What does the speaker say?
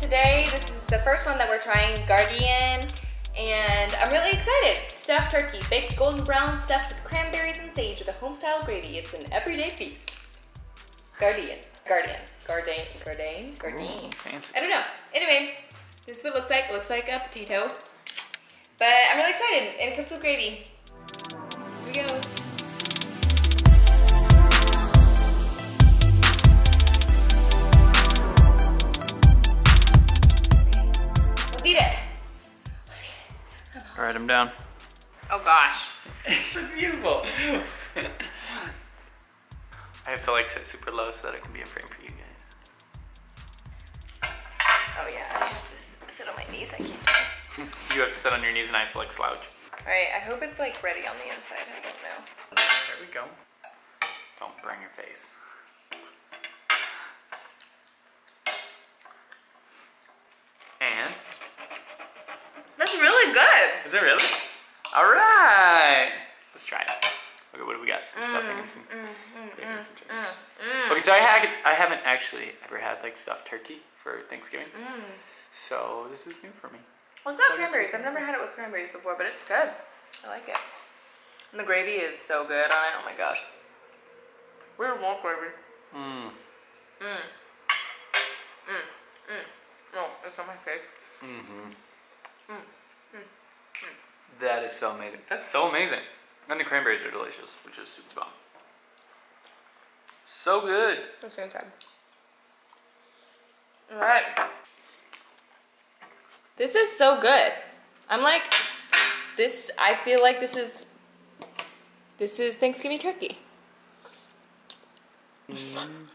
the first one that we're trying, Gardein, and I'm really excited. Stuffed turkey, baked golden brown, stuffed with cranberries and sage with a home-style gravy. It's an everyday feast. Gardein, Gardein, Gardein, Gardein, Gardein. Ooh, fancy. I don't know. Anyway, this is what it looks like. It looks like a potato. But I'm really excited, and it comes with gravy. Here we go. All right, I'm down. Oh gosh. it's beautiful. I have to like sit super low so that it can be in frame for you guys. Oh yeah, I have to sit on my knees. I can't do this. You have to sit on your knees and I have to like slouch. All right, I hope it's like ready on the inside. I don't know. There we go. Don't burn your face. And That's really good. is it really? All right. Let's try it. Okay, what do we got? Some mm, stuffing and some mm, mm, bacon and some chicken. Okay, so I, ha- I haven't actually ever had like stuffed turkey for Thanksgiving. So this is new for me. Well, it's got cranberries. I've never had it with cranberries before, but it's good. I like it. And the gravy is so good on it. Oh my gosh. We want gravy. Mmm. Mmm. Mmm. Mmm. No, it's on my face. Mm-hmm. That is so amazing. That's so amazing. And the cranberries are delicious, which is super bomb. So good. Let's go. All right. This is so good. I'm like, this. I feel like this is. This is Thanksgiving turkey. Mm.